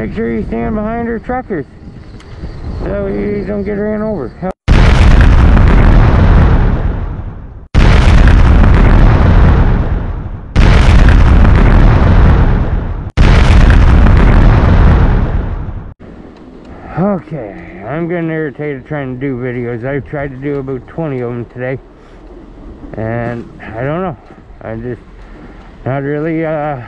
make sure you stand behind our truckers so you don't get ran over. Hell- Okay, I'm getting irritated trying to do videos. I've tried to do about 20 of them today. And I don't know. I'm just not really, uh,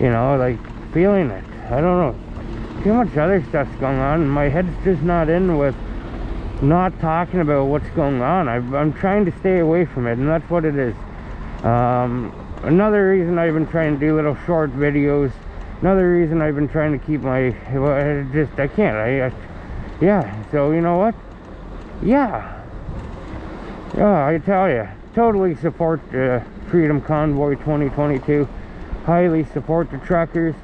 you know, like feeling it. I don't know. Too much other stuff's going on. My head's just not in with not talking about what's going on. I, I'm trying to stay away from it, and that's what it is. Um, another reason I've been trying to do little short videos another reason I've been trying to keep my well, just I can't I, I yeah so you know what yeah yeah I tell you totally support uh, Freedom Convoy 2022 highly support the truckers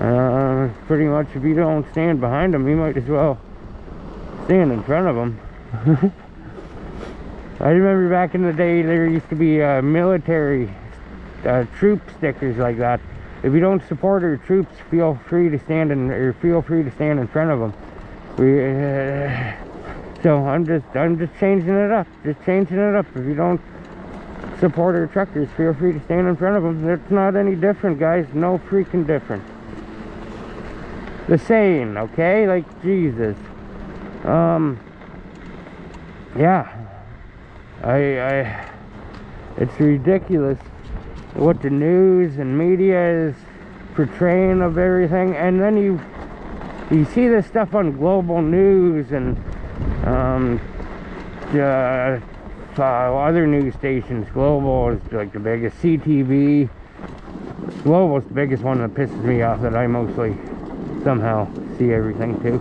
uh, pretty much if you don't stand behind them you might as well stand in front of them I remember back in the day there used to be uh, military uh, troop stickers like that if you don't support our troops, feel free to stand in, or feel free to stand in front of them. We, uh, so I'm just, I'm just changing it up, just changing it up. If you don't support our truckers, feel free to stand in front of them. It's not any different, guys. No freaking different. The same, okay? Like Jesus. Um. Yeah. I, I. It's ridiculous what the news and media is portraying of everything and then you you see this stuff on global news and um, uh, uh, other news stations global is like the biggest CTV global is the biggest one that pisses me off that I mostly somehow see everything too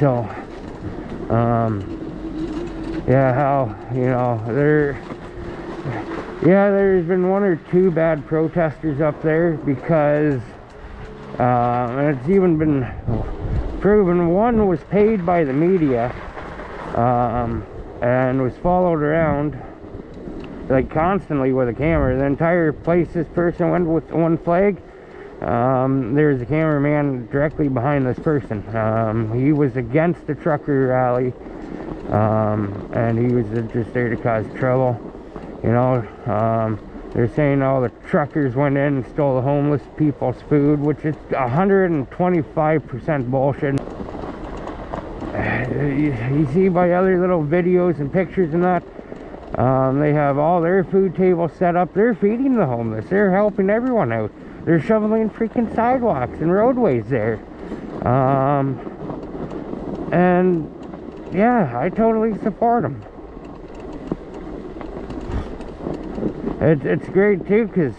so um yeah how you know they're yeah, there's been one or two bad protesters up there because, uh, and it's even been proven one was paid by the media um, and was followed around like constantly with a camera. The entire place this person went with one flag. Um, there's a cameraman directly behind this person. Um, he was against the trucker rally um, and he was just there to cause trouble. You know, um, they're saying all the truckers went in and stole the homeless people's food, which is 125% bullshit. You, see by other little videos and pictures and that, um, they have all their food tables set up. They're feeding the homeless. They're helping everyone out. They're shoveling freaking sidewalks and roadways there. Um, and yeah, I totally support them. It, it's great too because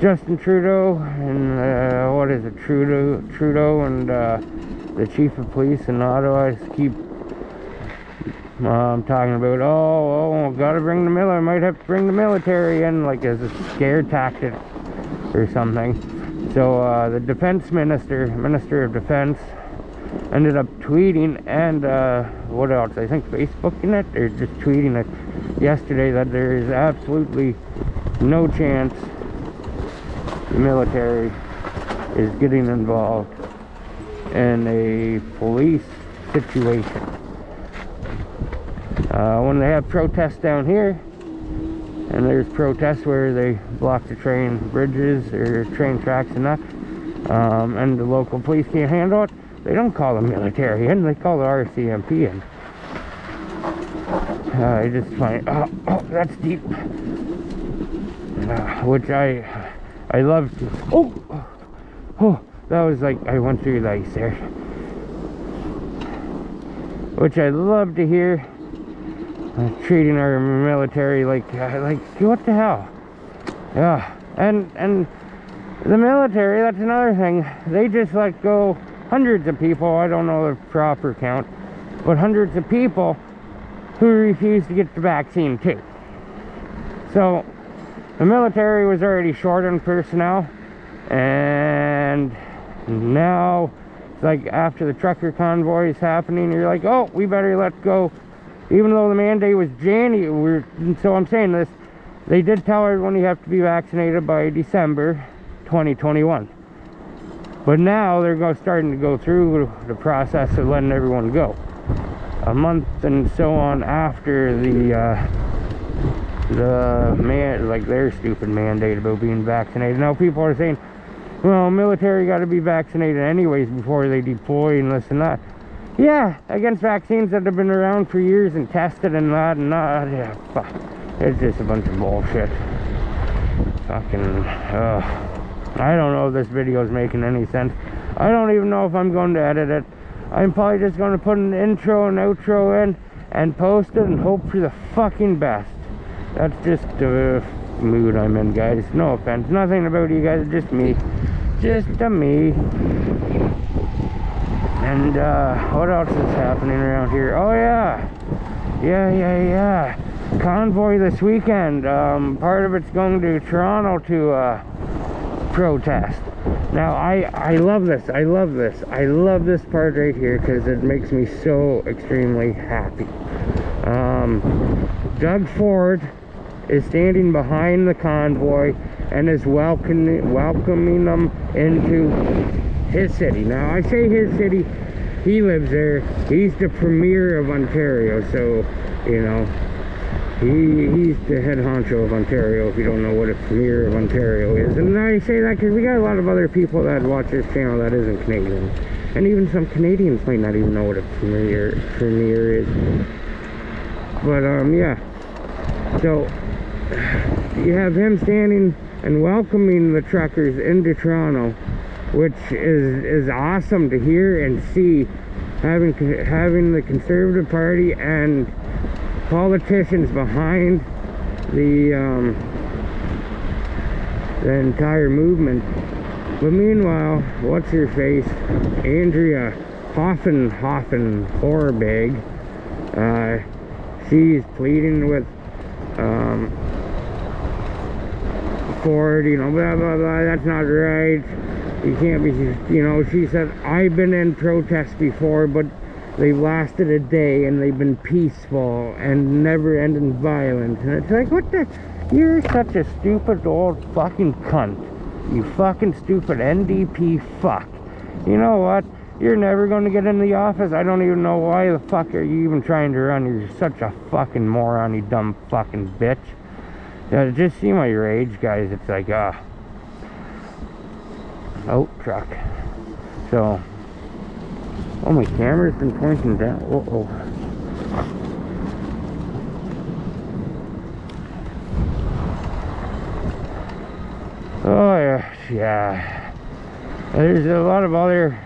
Justin Trudeau and uh, what is it, Trudeau, Trudeau and uh, the chief of police in Ottawa keep um, talking about, oh, oh, gotta bring the miller, might have to bring the military in, like as a scare tactic or something. So uh, the defense minister, minister of defense, ended up tweeting and uh, what else? I think Facebooking it or just tweeting it yesterday that there is absolutely no chance the military is getting involved in a police situation. Uh, when they have protests down here, and there's protests where they block the train bridges or train tracks and that, um, and the local police can't handle it, they don't call the military in, they call the RCMP in. Uh, I just find, oh, oh, that's deep. Uh, which I, I love to, oh, oh, that was like, I went through the ice there. Which I love to hear, treating our military like, uh, like, what the hell? Yeah, and, and the military, that's another thing, they just let go hundreds of people, I don't know the proper count, but hundreds of people who refused to get the vaccine too. So the military was already short on personnel and now it's like after the trucker convoy is happening you're like oh we better let go even though the mandate was January so I'm saying this they did tell everyone you have to be vaccinated by December 2021. But now they're go, starting to go through the process of letting everyone go. A month and so on after the uh, the man like their stupid mandate about being vaccinated. Now people are saying, well, military got to be vaccinated anyways before they deploy and this and that. Yeah, against vaccines that have been around for years and tested and that and that. Yeah. It's just a bunch of bullshit. Fucking, I don't know if this video is making any sense. I don't even know if I'm going to edit it. I'm probably just going to put an intro and outro in and post it and hope for the fucking best. That's just the mood I'm in, guys. No offense. Nothing about you guys, just me. Just a me. And uh, what else is happening around here? Oh yeah. Yeah, yeah, yeah. Convoy this weekend. Um, part of it's going to Toronto to uh, protest. Now, I, I love this. I love this. I love this part right here because it makes me so extremely happy. Um, Doug Ford is standing behind the convoy and is welcoming, welcoming them into his city. Now, I say his city, he lives there. He's the premier of Ontario, so, you know, he, he's the head honcho of Ontario, if you don't know what a premier of Ontario is. And I say that because we got a lot of other people that watch this channel that isn't Canadian. And even some Canadians might not even know what a premier, premier is. But, um, yeah. So, you have him standing and welcoming the truckers into Toronto, which is, is awesome to hear and see. Having, having the Conservative Party and politicians behind the um, the entire movement. But meanwhile, what's your face? Andrea Hoffen Hoffen Horbag. Uh, she's pleading with um, Ford, you know, blah blah blah. That's not right. You can't be, you know. She said, "I've been in protests before, but." they've lasted a day and they've been peaceful and never ending violent. And it's like, what the? You're such a stupid old fucking cunt. You fucking stupid NDP fuck. You know what? You're never going to get in the office. I don't even know why the fuck are you even trying to run. You're such a fucking moron, you dumb fucking bitch. Yeah, just see my rage, guys. It's like, ah. Uh, oh, truck. So, Oh, my camera's been pointing down. Uh oh. Oh, yeah. yeah. There's a lot of other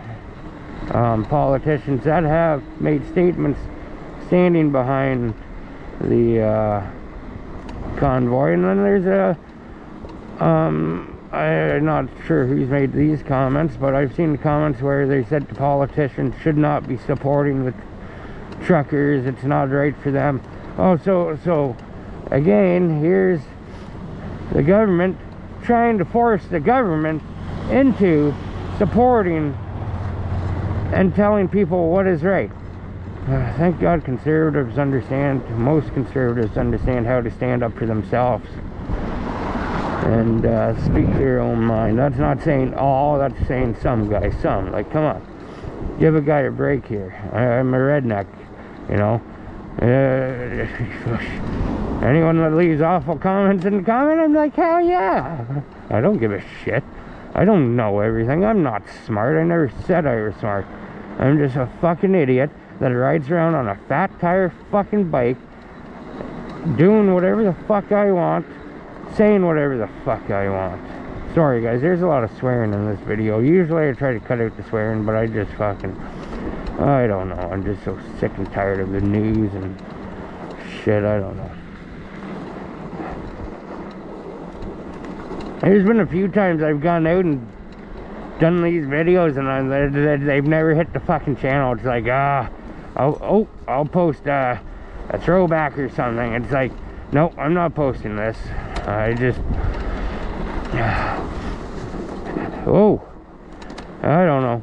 um, politicians that have made statements standing behind the uh, convoy. And then there's a um, I'm not sure who's made these comments, but I've seen comments where they said the politicians should not be supporting the truckers. It's not right for them. Oh, so, so again, here's the government trying to force the government into supporting and telling people what is right. Uh, thank God conservatives understand, most conservatives understand how to stand up for themselves and uh, speak your own mind. That's not saying all, that's saying some guys, some. Like, come on, give a guy a break here. I, am a redneck, you know. Uh, anyone that leaves awful comments in the comment, I'm like, hell yeah. I don't give a shit. I don't know everything. I'm not smart. I never said I was smart. I'm just a fucking idiot that rides around on a fat tire fucking bike doing whatever the fuck I want saying whatever the fuck I want. Sorry guys, there's a lot of swearing in this video. Usually I try to cut out the swearing, but I just fucking, I don't know. I'm just so sick and tired of the news and shit, I don't know. There's been a few times I've gone out and done these videos and I, they've never hit the fucking channel. It's like, ah, uh, oh, I'll post a throwback or something. It's like, nope, I'm not posting this. I just oh I don't know.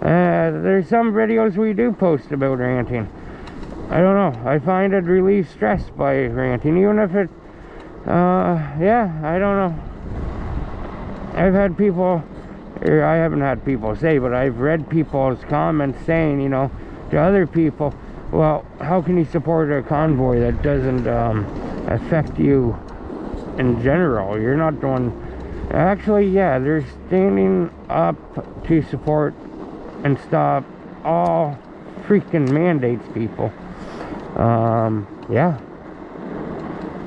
Uh, there's some videos we do post about ranting. I don't know. I find it relieves stress by ranting even if it Uh, yeah, I don't know. I've had people, or I haven't had people say, but I've read people's comments saying, you know, to other people, well, how can you support a convoy that doesn't um, affect you in general? You're not doing. Actually, yeah, they're standing up to support and stop all freaking mandates, people. Um, yeah.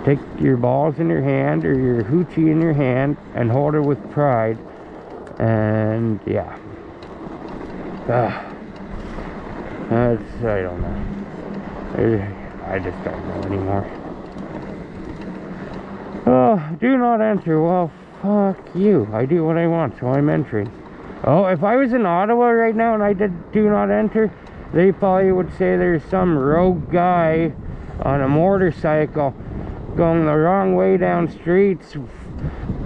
Take your balls in your hand or your hoochie in your hand and hold it with pride. And yeah. That's, I don't know. I just don't know anymore. Oh, do not enter. Well, fuck you. I do what I want, so I'm entering. Oh, if I was in Ottawa right now and I did do not enter, they probably would say there's some rogue guy on a motorcycle going the wrong way down streets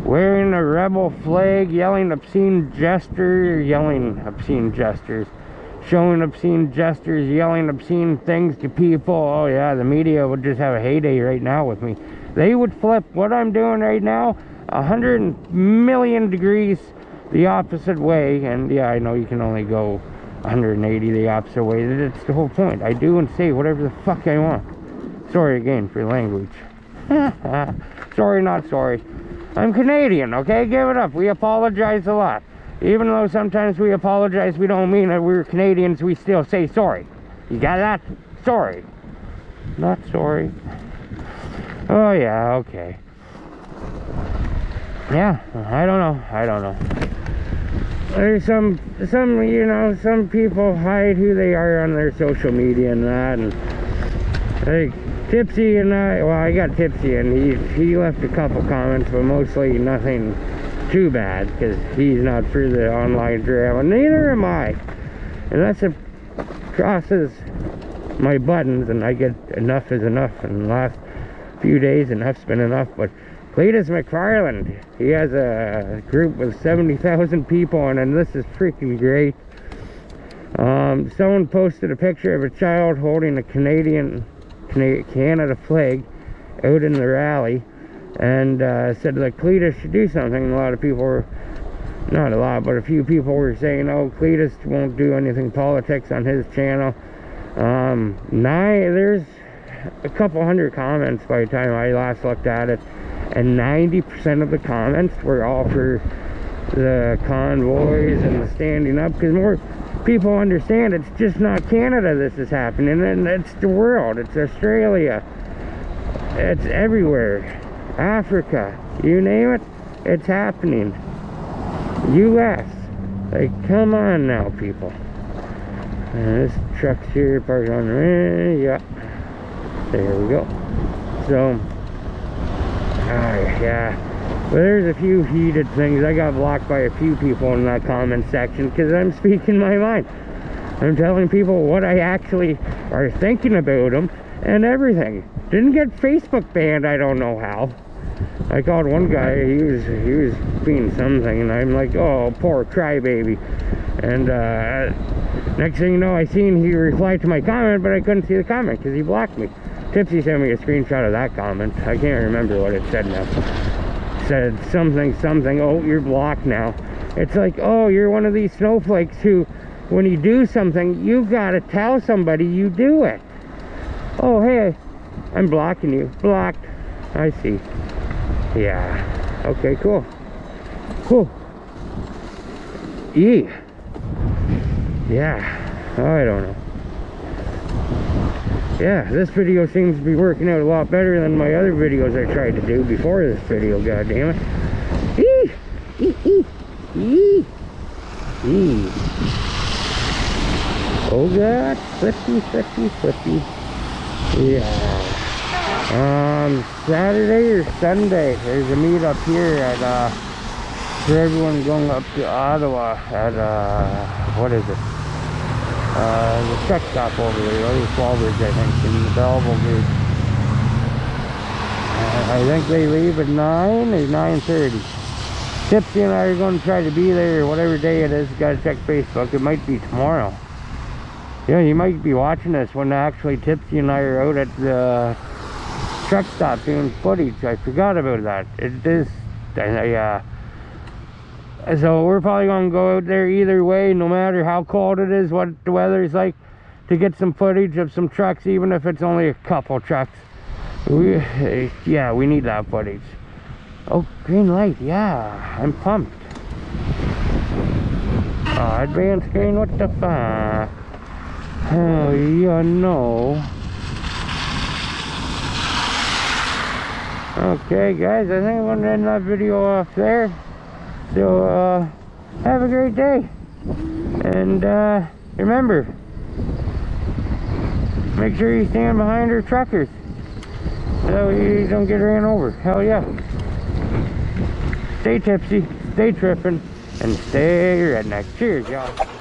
wearing a rebel flag yelling obscene gestures yelling obscene gestures showing obscene gestures yelling obscene things to people oh yeah the media would just have a heyday right now with me they would flip what i'm doing right now a hundred million degrees the opposite way and yeah i know you can only go 180 the opposite way that's the whole point i do and say whatever the fuck i want sorry again for language sorry, not sorry. I'm Canadian, okay? Give it up. We apologize a lot. Even though sometimes we apologize, we don't mean that we're Canadians, we still say sorry. You got that? Sorry. Not sorry. Oh, yeah, okay. Yeah, I don't know. I don't know. There's some, some, you know, some people hide who they are on their social media and that, and like Tipsy and I, well, I got Tipsy and he, he left a couple comments, but mostly nothing too bad because he's not for the online trail, and neither am I. Unless it crosses my buttons and I get enough is enough. and last few days, enough's been enough. But Cletus McFarland, he has a group with 70,000 people, and, and this is freaking great. Um, someone posted a picture of a child holding a Canadian Canada flag out in the rally and uh, said that Cletus should do something. A lot of people were, not a lot, but a few people were saying, oh, Cletus won't do anything politics on his channel. Um, nine, there's a couple hundred comments by the time I last looked at it, and 90% of the comments were all for the convoys and the standing up because more people understand it's just not Canada this is happening and it's the world it's Australia it's everywhere Africa you name it it's happening. US like come on now people. And this truck's here parked eh, on the yeah there we go so ah, yeah there's a few heated things. I got blocked by a few people in that comment section because I'm speaking my mind. I'm telling people what I actually are thinking about them and everything. Didn't get Facebook banned, I don't know how. I called one guy, he was he was being something, and I'm like, oh, poor crybaby. And uh, next thing you know, I seen he replied to my comment, but I couldn't see the comment because he blocked me. Tipsy sent me a screenshot of that comment. I can't remember what it said now. Said something something. Oh you're blocked now. It's like oh you're one of these snowflakes who when you do something you gotta tell somebody you do it. Oh hey i'm blocking you. Blocked. I see. Yeah. Okay cool. Cool. Yeah yeah. Oh, i don't know yeah, this video seems to be working out a lot better than my other videos I tried to do before this video, god damn it. Oh god, flippy, flippy, flippy. Yeah. Um, Saturday or Sunday, there's a meet up here at, uh, for everyone going up to Ottawa at, uh, what is it? Uh, the truck stop over there, or the Swallbridge, I think, in the Belleville group. Uh, I think they leave at 9 or 9.30. Tipsy and I are going to try to be there whatever day it is. Got to check Facebook. It might be tomorrow. Yeah, you might be watching this when actually Tipsy and I are out at the truck stop doing footage. I forgot about that. It is, I, uh, so we're probably gonna go out there either way, no matter how cold it is, what the weather is like, to get some footage of some trucks, even if it's only a couple trucks. We, eh, yeah, we need that footage. Oh, green light, yeah, I'm pumped. Oh, advanced green, what the fuck? Hell yeah, no. Okay, guys, I think I'm gonna end that video off there. So, uh, have a great day. And, uh, remember, make sure you stand behind your truckers so you don't get ran over. Hell yeah. Stay tipsy, stay tripping, and stay redneck. Cheers, y'all.